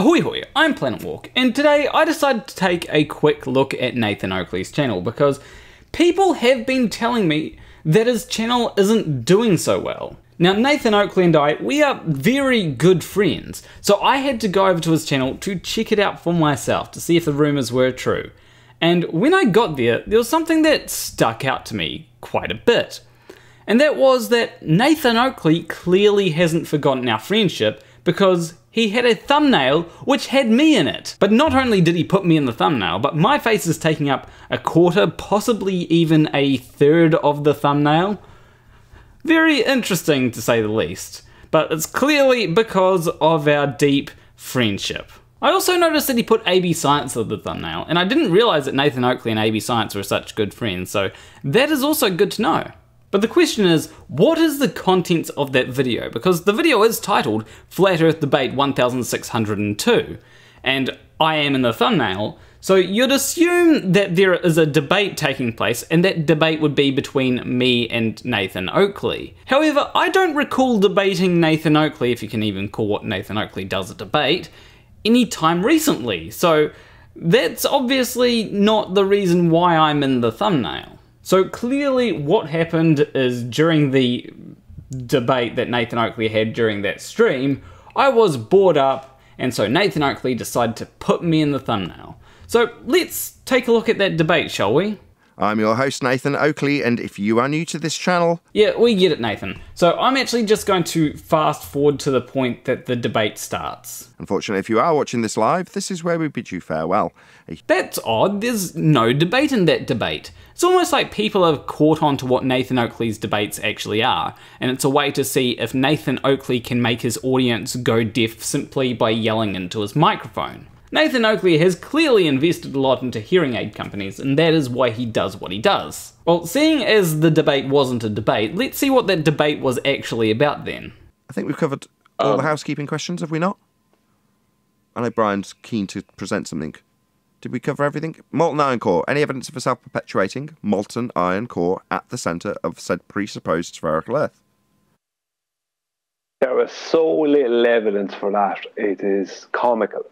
Ahoy hoy, I'm Planarwalk, and today I decided to take a quick look at Nathan Oakley's channel because people have been telling me that his channel isn't doing so well. Now Nathan Oakley and I, we are very good friends, so I had to go over to his channel to check it out for myself to see if the rumours were true. And when I got there, there was something that stuck out to me quite a bit. And that was that Nathan Oakley clearly hasn't forgotten our friendship because he had a thumbnail which had me in it. But not only did he put me in the thumbnail, but my face is taking up a quarter, possibly even a third of the thumbnail. Very interesting to say the least, but it's clearly because of our deep friendship. I also noticed that he put AB Science on the thumbnail, and I didn't realize that Nathan Oakley and AB Science were such good friends, so that is also good to know. But the question is, what is the contents of that video? Because the video is titled Flat Earth Debate 1602, and I am in the thumbnail, so you'd assume that there is a debate taking place, and that debate would be between me and Nathan Oakley. However, I don't recall debating Nathan Oakley, if you can even call what Nathan Oakley does a debate, any time recently, so that's obviously not the reason why I'm in the thumbnail. So clearly, what happened is during the debate that Nathan Oakley had during that stream, I was bored up, and so Nathan Oakley decided to put me in the thumbnail. So let's take a look at that debate, shall we? I'm your host, Nathan Oakley, and if you are new to this channel. Yeah, we get it, Nathan. So I'm actually just going to fast forward to the point that the debate starts. Unfortunately, if you are watching this live, this is where we bid you farewell. That's odd, there's no debate in that debate. It's almost like people have caught on to what Nathan Oakley's debates actually are, and it's a way to see if Nathan Oakley can make his audience go deaf simply by yelling into his microphone. Nathan Oakley has clearly invested a lot into hearing aid companies, and that is why he does what he does. Well, seeing as the debate wasn't a debate, let's see what that debate was actually about then. I think we've covered all um, the housekeeping questions, have we not? I know Brian's keen to present something. Did we cover everything? Molten iron core. Any evidence of a self perpetuating molten iron core at the centre of said presupposed spherical Earth? There is so little evidence for that, it is comical.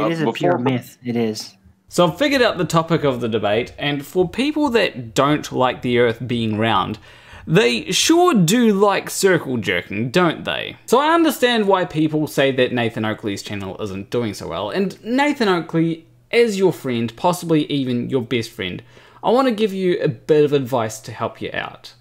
It uh, is a pure myth. It is. So I've figured out the topic of the debate, and for people that don't like the Earth being round, they sure do like circle jerking, don't they? So I understand why people say that Nathan Oakley's channel isn't doing so well, and Nathan Oakley, as your friend, possibly even your best friend, I want to give you a bit of advice to help you out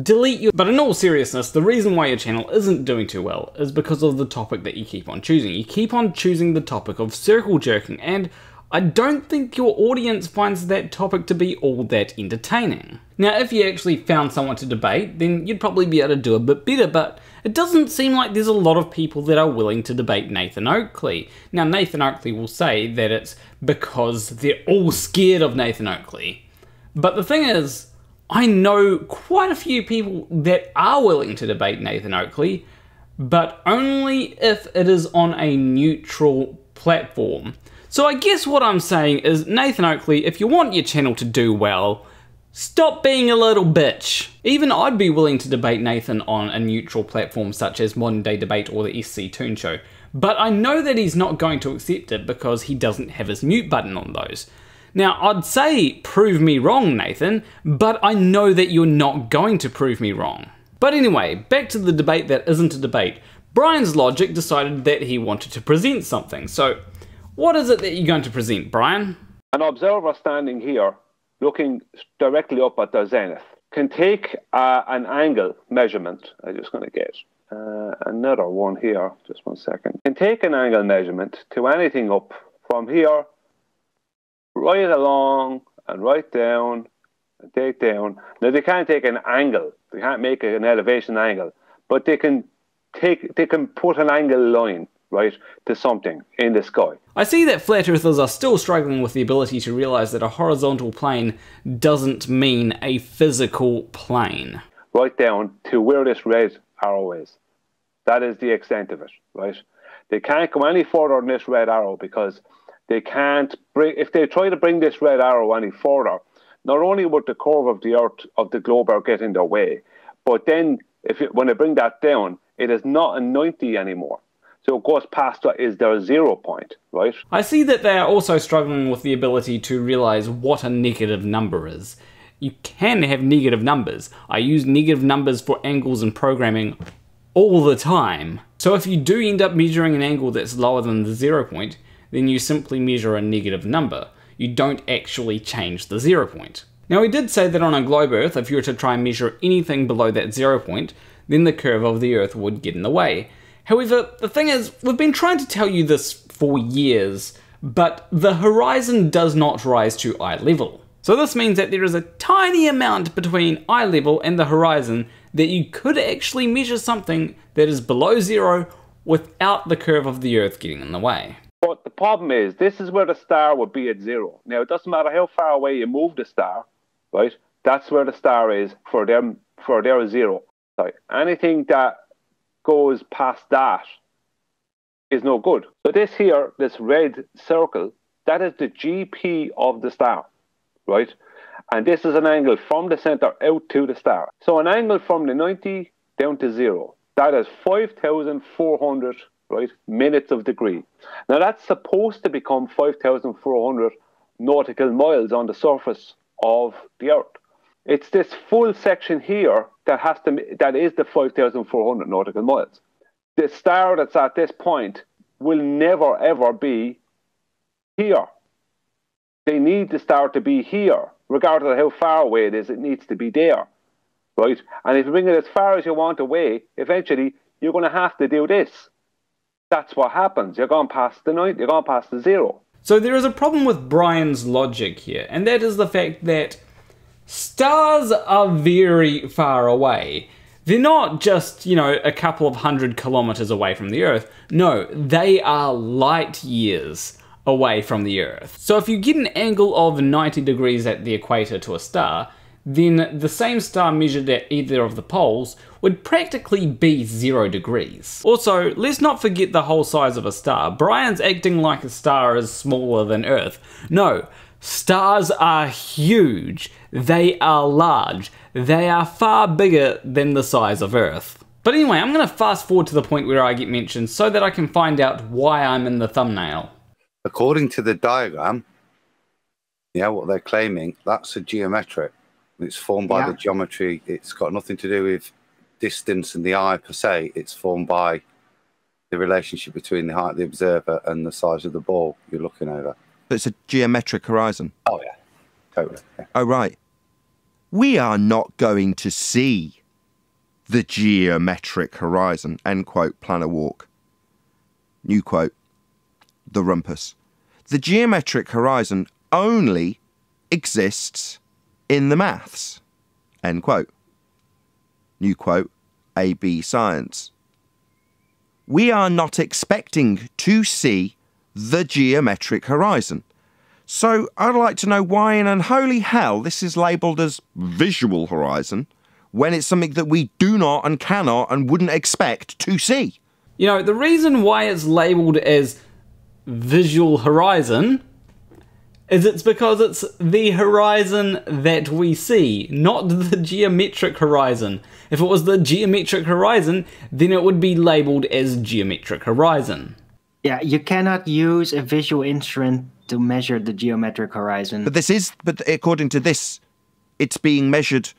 delete your... But in all seriousness, the reason why your channel isn't doing too well is because of the topic that you keep on choosing. You keep on choosing the topic of circle jerking, and I don't think your audience finds that topic to be all that entertaining. Now, if you actually found someone to debate, then you'd probably be able to do a bit better, but it doesn't seem like there's a lot of people that are willing to debate Nathan Oakley. Now, Nathan Oakley will say that it's because they're all scared of Nathan Oakley. But the thing is, I know quite a few people that are willing to debate Nathan Oakley, but only if it is on a neutral platform. So I guess what I'm saying is, Nathan Oakley, if you want your channel to do well, stop being a little bitch. Even I'd be willing to debate Nathan on a neutral platform such as Modern Day Debate or the MCToon Show, but I know that he's not going to accept it because he doesn't have his mute button on those. Now, I'd say prove me wrong, Nathan, but I know that you're not going to prove me wrong. But anyway, back to the debate that isn't a debate. Brian's logic decided that he wanted to present something. So, what is it that you're going to present, Brian? An observer standing here, looking directly up at the zenith, can take uh, an angle measurement. I'm just going to get uh, another one here. Just one second. Can take an angle measurement to anything up from here right along and right down and take down. Now they can't take an angle. They can't make an elevation angle, but they can take they can put an angle line right to something in the sky. I see that flat earthers are still struggling with the ability to realize that a horizontal plane doesn't mean a physical plane. Right down to where this red arrow is. That is the extent of it, right? They can't go any further than this red arrow because they can't bring, if they try to bring this red arrow any further, not only would the curve of the earth, of the globe earth get in their way, but then if it, when they bring that down, it is not a 90 anymore. So it goes past is their zero point, right? I see that they are also struggling with the ability to realize what a negative number is. You can have negative numbers. I use negative numbers for angles in programming all the time. So if you do end up measuring an angle that's lower than the zero point, then you simply measure a negative number. You don't actually change the zero point. Now we did say that on a globe Earth, if you were to try and measure anything below that zero point, then the curve of the Earth would get in the way. However, the thing is, we've been trying to tell you this for years, but the horizon does not rise to eye level. So this means that there is a tiny amount between eye level and the horizon that you could actually measure something that is below zero without the curve of the Earth getting in the way. But the problem is, this is where the star would be at zero. Now, it doesn't matter how far away you move the star, right? That's where the star is for them for their zero. Sorry. Anything that goes past that is no good. So this here, this red circle, that is the GP of the star, right? And this is an angle from the center out to the star. So an angle from the 90 down to zero, that is 5,400 right minutes of degree. Now that's supposed to become 5,400 nautical miles on the surface of the Earth. It's this full section here that has to that is the 5,400 nautical miles. The star that's at this point will never ever be here. They need the star to be here, regardless of how far away it is. It needs to be there, right? And if you bring it as far as you want away, eventually you're going to have to do this. That's what happens. You're going past the night. You're going past the zero. So there is a problem with Brian's logic here, and that is the fact that stars are very far away. They're not just, you know, a couple of hundred kilometers away from the Earth. No, they are light years away from the Earth. So if you get an angle of 90 degrees at the equator to a star, then the same star measured at either of the poles would practically be zero degrees. Also, let's not forget the whole size of a star. Brian's acting like a star is smaller than Earth. No, stars are huge. They are large. They are far bigger than the size of Earth. But anyway, I'm going to fast forward to the point where I get mentioned so that I can find out why I'm in the thumbnail. According to the diagram, yeah, what they're claiming, that's a geometric. It's formed by yeah. the geometry. It's got nothing to do with distance and the eye per se. It's formed by the relationship between the height of the observer and the size of the ball you're looking over. But it's a geometric horizon. Oh yeah, totally. Yeah. Oh right. We are not going to see the geometric horizon. End quote. Planarwalk. New quote. The rumpus. The geometric horizon only exists in the maths. End quote. New quote, AB Science. We are not expecting to see the geometric horizon. So I'd like to know why in unholy hell this is labelled as visual horizon when it's something that we do not and cannot and wouldn't expect to see. You know, the reason why it's labelled as visual horizon is it's because it's the horizon that we see, not the geometric horizon. If it was the geometric horizon, then it would be labeled as geometric horizon. Yeah, you cannot use a visual instrument to measure the geometric horizon. But this is, but according to this, it's being measured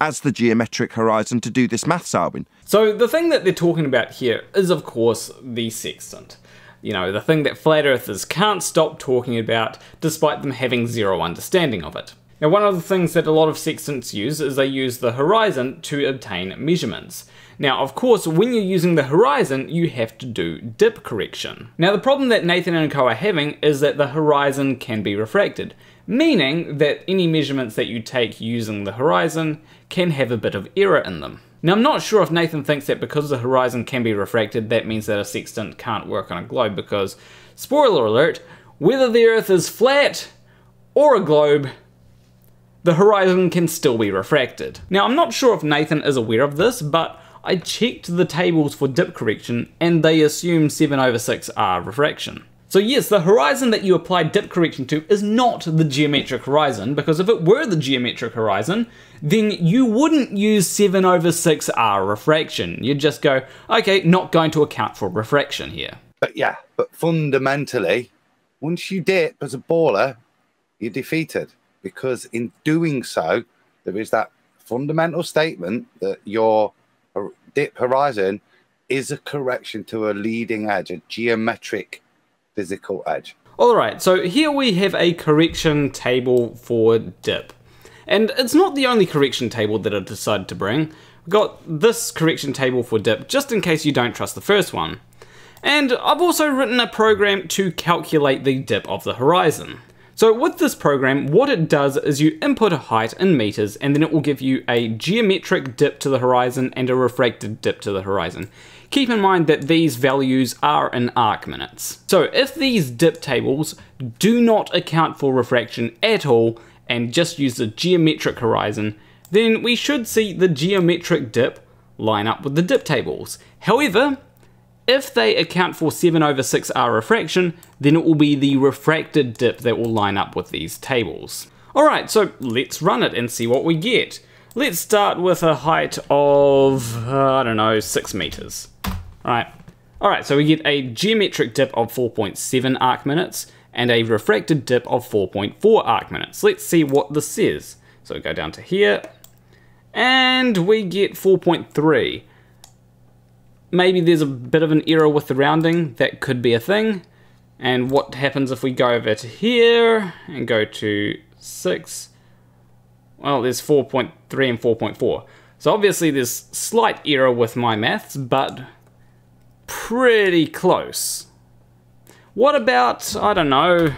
as the geometric horizon to do this maths, Alvin. So the thing that they're talking about here is, of course, the sextant you know, the thing that flat earthers can't stop talking about despite them having zero understanding of it. Now, one of the things that a lot of sextants use is they use the horizon to obtain measurements. Now, of course, when you're using the horizon, you have to do dip correction. Now, the problem that Nathan and co are having is that the horizon can be refracted, meaning that any measurements that you take using the horizon can have a bit of error in them. Now, I'm not sure if Nathan thinks that because the horizon can be refracted, that means that a sextant can't work on a globe, because, spoiler alert, whether the Earth is flat or a globe, the horizon can still be refracted. Now, I'm not sure if Nathan is aware of this, but I checked the tables for dip correction and they assume 7 over 6 are refraction. So yes, the horizon that you apply dip correction to is not the geometric horizon, because if it were the geometric horizon, then you wouldn't use 7 over 6r refraction. You'd just go, okay, not going to account for refraction here. But yeah, but fundamentally, once you dip as a baller, you're defeated because in doing so, there is that fundamental statement that your dip horizon is a correction to a leading edge, a geometric physical edge. Alright, so here we have a correction table for dip. And it's not the only correction table that I decided to bring. We've got this correction table for dip, just in case you don't trust the first one. And I've also written a program to calculate the dip of the horizon. So with this program, what it does is you input a height in meters and then it will give you a geometric dip to the horizon and a refracted dip to the horizon. Keep in mind that these values are in arc minutes. So if these dip tables do not account for refraction at all and just use the geometric horizon, then we should see the geometric dip line up with the dip tables. However, if they account for 7 over 6r refraction, then it will be the refracted dip that will line up with these tables. Alright, so let's run it and see what we get. Let's start with a height of, uh, I don't know, 6 meters. Alright, alright, so we get a geometric dip of 4.7 arc minutes and a refracted dip of 4.4 arc minutes. Let's see what this says. So we go down to here, and we get 4.3 maybe there's a bit of an error with the rounding. That could be a thing. And what happens if we go over to here and go to 6? Well, there's 4.3 and 4.4. So obviously there's slight error with my maths, but pretty close. What about, I don't know,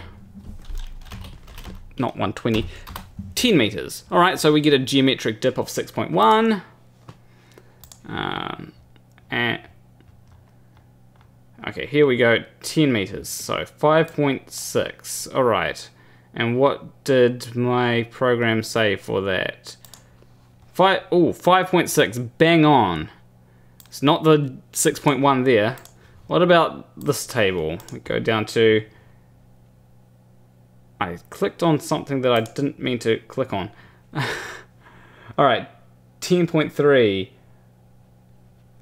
not 120, 10 meters. All right, so we get a geometric dip of 6.1. Um, and okay, here we go, 10 meters. So 5.6. All right. And what did my program say for that? Five, oh, 5.6, bang on. It's not the 6.1 there. What about this table? We go down to... I clicked on something that I didn't mean to click on. Alright, 10.3.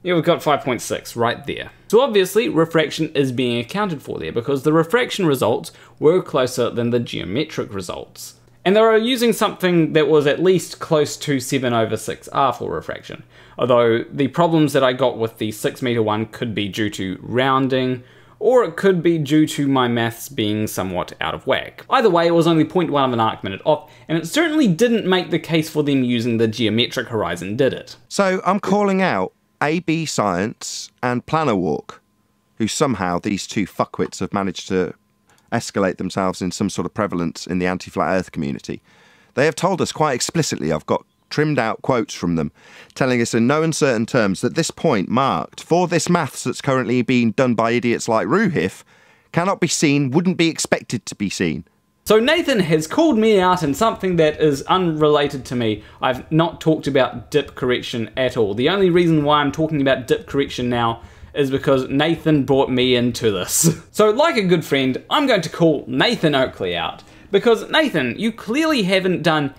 Yeah, we've got 5.6 right there. So obviously, refraction is being accounted for there because the refraction results were closer than the geometric results. And they were using something that was at least close to 7 over 6r for refraction. Although the problems that I got with the 6 meter one could be due to rounding, or it could be due to my maths being somewhat out of whack. Either way, it was only 0.1 of an arc minute off, and it certainly didn't make the case for them using the geometric horizon, did it? So I'm calling out AB Science and Planarwalk, who somehow these two fuckwits have managed to escalate themselves in some sort of prevalence in the anti flat earth community. They have told us quite explicitly, I've got trimmed out quotes from them, telling us in no uncertain terms that this point marked for this maths that's currently being done by idiots like Ruhif cannot be seen, wouldn't be expected to be seen. So Nathan has called me out in something that is unrelated to me. I've not talked about dip correction at all. The only reason why I'm talking about dip correction now is because Nathan brought me into this. so like a good friend, I'm going to call Nathan Oakley out. Because Nathan, you clearly haven't done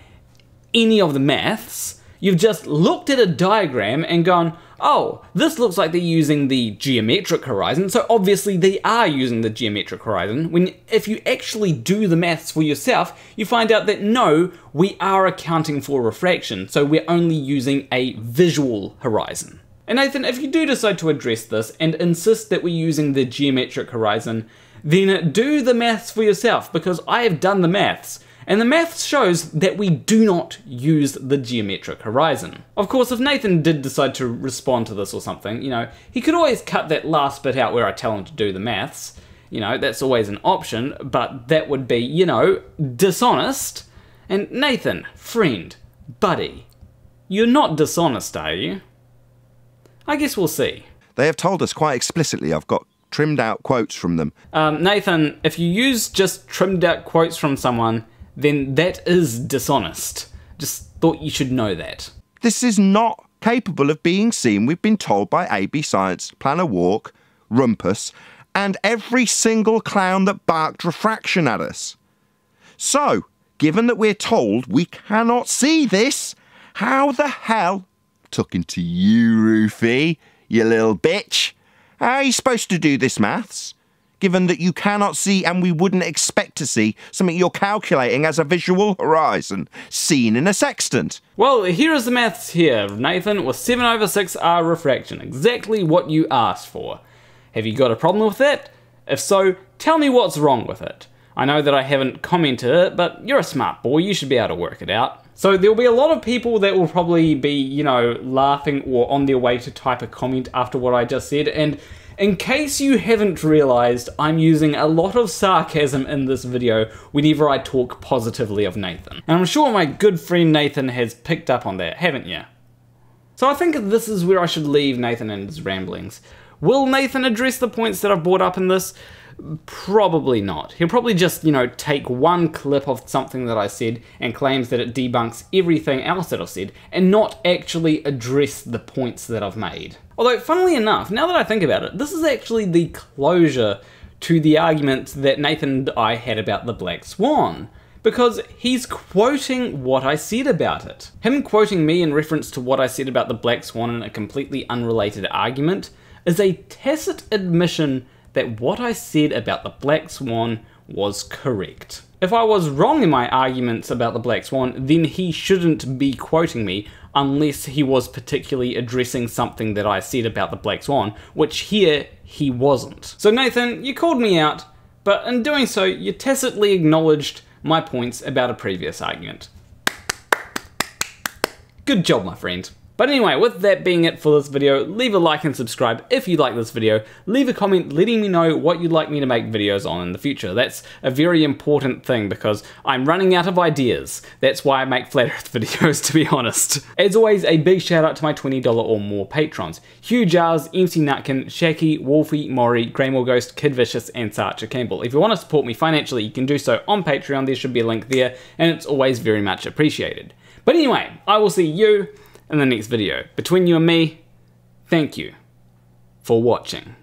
any of the maths. You've just looked at a diagram and gone, oh, this looks like they're using the geometric horizon, so obviously they are using the geometric horizon. When if you actually do the maths for yourself, you find out that no, we are accounting for refraction, so we're only using a visual horizon. And Nathan, if you do decide to address this and insist that we're using the geometric horizon, then do the maths for yourself because I have done the maths. And the maths shows that we do not use the geometric horizon. Of course, if Nathan did decide to respond to this or something, you know, he could always cut that last bit out where I tell him to do the maths. You know, that's always an option, but that would be, you know, dishonest. And Nathan, friend, buddy, you're not dishonest, are you? I guess we'll see. They have told us quite explicitly, I've got trimmed out quotes from them. Um, Nathan, if you use just trimmed out quotes from someone, then that is dishonest. Just thought you should know that. This is not capable of being seen, we've been told by AB Science, Planarwalk, Rumpus, and every single clown that barked refraction at us. So, given that we're told we cannot see this, how the hell, talking to you, Rufy, you little bitch, how are you supposed to do this maths? Given that you cannot see and we wouldn't expect to see something you're calculating as a visual horizon seen in a sextant. Well, here is the maths here, Nathan, with 7 over 6 R refraction, exactly what you asked for. Have you got a problem with that? If so, tell me what's wrong with it. I know that I haven't commented it, but you're a smart boy, you should be able to work it out. So there'll be a lot of people that will probably be, you know, laughing or on their way to type a comment after what I just said, and in case you haven't realized, I'm using a lot of sarcasm in this video whenever I talk positively of Nathan. And I'm sure my good friend Nathan has picked up on that, haven't you? So I think this is where I should leave Nathan and his ramblings. Will Nathan address the points that I've brought up in this? Probably not. He'll probably just, you know, take one clip of something that I said and claims that it debunks everything else that I've said and not actually address the points that I've made. Although, funnily enough, now that I think about it, this is actually the closure to the argument that Nathan and I had about the Black Swan because he's quoting what I said about it. Him quoting me in reference to what I said about the Black Swan in a completely unrelated argument is a tacit admission that what I said about the Black Swan was correct. If I was wrong in my arguments about the Black Swan, then he shouldn't be quoting me unless he was particularly addressing something that I said about the Black Swan, which here he wasn't. So Nathan, you called me out, but in doing so, you tacitly acknowledged my points about a previous argument. Good job, my friend. But anyway, with that being it for this video, leave a like and subscribe if you like this video. Leave a comment letting me know what you'd like me to make videos on in the future. That's a very important thing because I'm running out of ideas. That's why I make Flat Earth videos, to be honest. As always, a big shout out to my $20 or more patrons. Hugh Jarsz, MC Nutkin, SHaKie, Wolfie, Morrie, Graymore Ghost, Kid Vicious, and Sacha Campbell. If you want to support me financially, you can do so on Patreon. There should be a link there, and it's always very much appreciated. But anyway, I will see you in the next video. Between you and me, thank you for watching.